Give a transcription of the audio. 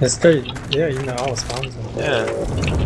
It's guy, yeah, you know, I was found. Yeah.